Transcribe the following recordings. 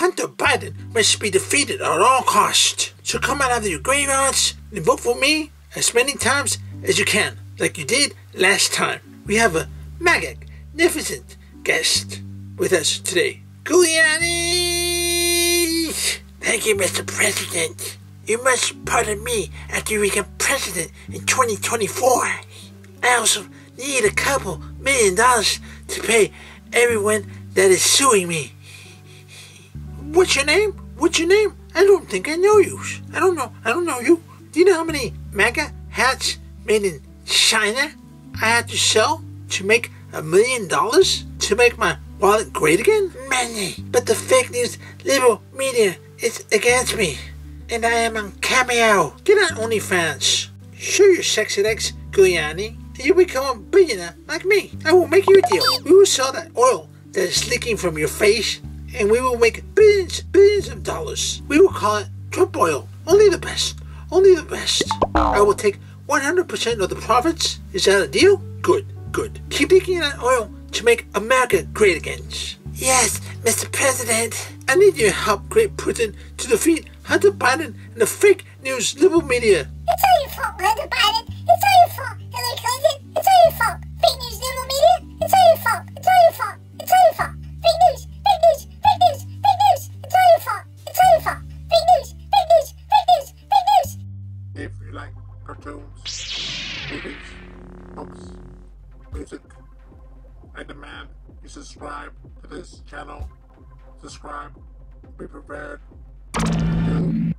Hunter Biden must be defeated at all costs. So come out of your graveyards and vote for me as many times as you can, like you did last time. We have a magnificent guest with us today. Giuliani! Thank you, Mr. President. You must pardon me after you become president in 2024. I also need a couple million dollars to pay everyone that is suing me. What's your name? What's your name? I don't think I know you. I don't know. I don't know you. Do you know how many MAGA hats made in China I had to sell to make a million dollars to make my wallet great again? Many. But the fake news liberal media is against me. And I am on Cameo. Get on OnlyFans. Show your sexy legs, Giuliani. And you become a billionaire like me. I will make you a deal. We will sell that oil that is leaking from your face and we will make billions, billions of dollars. We will call it Trump oil. Only the best. Only the best. I will take 100% of the profits. Is that a deal? Good, good. Keep leaking that oil to make America great again. Yes, Mr. President. I need your help, Great Britain, to defeat Hunter Biden and the fake news liberal media. It's all your fault, Hunter Biden. If you like cartoons, movies, books, music, I demand you subscribe to this channel. Subscribe. Be prepared. Doom.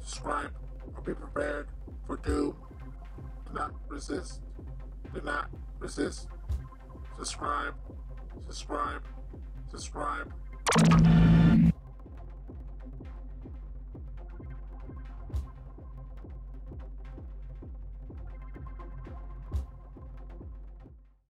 Subscribe or be prepared for doom. Do not resist. Do not resist. Subscribe. Subscribe. Subscribe.